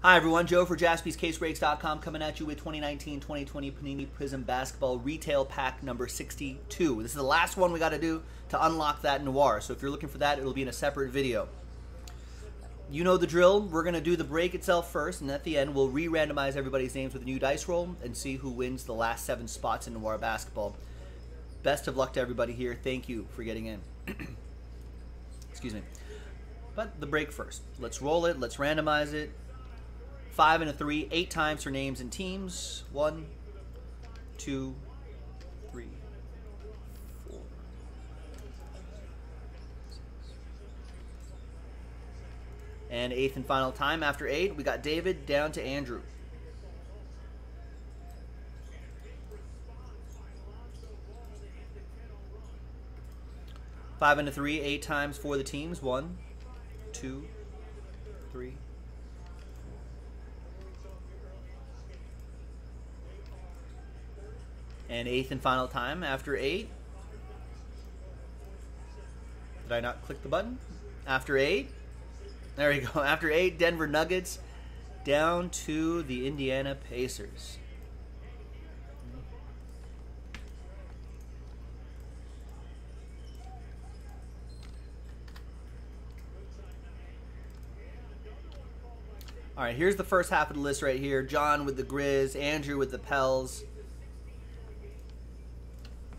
Hi, everyone. Joe for jaspyscasebreaks.com coming at you with 2019-2020 Panini Prizm Basketball Retail Pack number 62. This is the last one we got to do to unlock that Noir. So if you're looking for that, it'll be in a separate video. You know the drill. We're going to do the break itself first, and at the end, we'll re-randomize everybody's names with a new dice roll and see who wins the last seven spots in Noir Basketball. Best of luck to everybody here. Thank you for getting in. Excuse me. But the break first. Let's roll it. Let's randomize it five and a three, eight times for names and teams. One, two, three, four. And eighth and final time after eight, we got David down to Andrew. Five and a three, eight times for the teams. One, two, three, And eighth and final time after eight. Did I not click the button? After eight. There we go. After eight, Denver Nuggets down to the Indiana Pacers. All right, here's the first half of the list right here. John with the Grizz, Andrew with the Pels,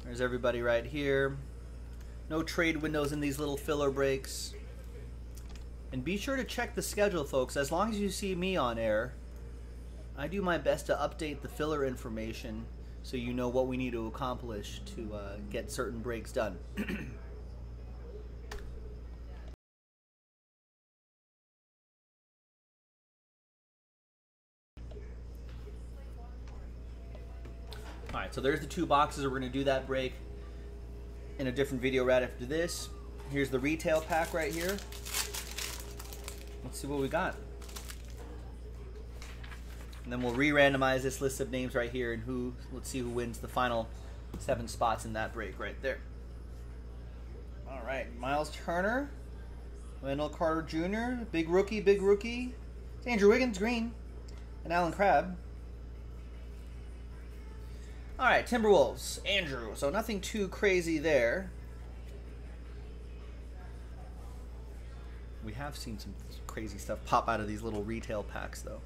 there's everybody right here. No trade windows in these little filler breaks. And be sure to check the schedule, folks. As long as you see me on air, I do my best to update the filler information so you know what we need to accomplish to uh, get certain breaks done. All right, so there's the two boxes. We're to do that break in a different video right after this. Here's the retail pack right here. Let's see what we got. And then we'll re-randomize this list of names right here and who, let's see who wins the final seven spots in that break right there. All right, Miles Turner, Wendell Carter Jr., big rookie, big rookie. It's Andrew Wiggins, green, and Allen Crabbe. All right, Timberwolves, Andrew. So nothing too crazy there. We have seen some crazy stuff pop out of these little retail packs, though.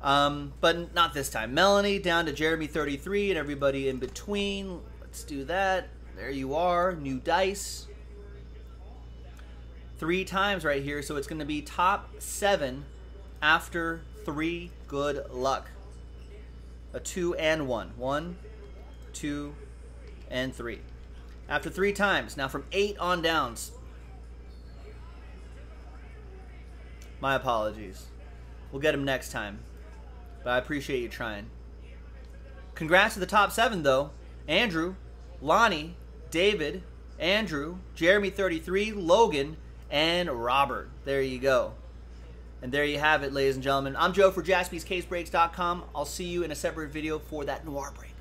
Um, but not this time. Melanie down to Jeremy 33 and everybody in between. Let's do that. There you are. New dice. Three times right here, so it's going to be top seven after three. Good luck a 2 and 1. 1, 2, and 3. After three times. Now from 8 on downs. My apologies. We'll get him next time. But I appreciate you trying. Congrats to the top seven, though. Andrew, Lonnie, David, Andrew, Jeremy 33, Logan, and Robert. There you go. And there you have it, ladies and gentlemen. I'm Joe for jaspyscasebreaks.com. I'll see you in a separate video for that noir break.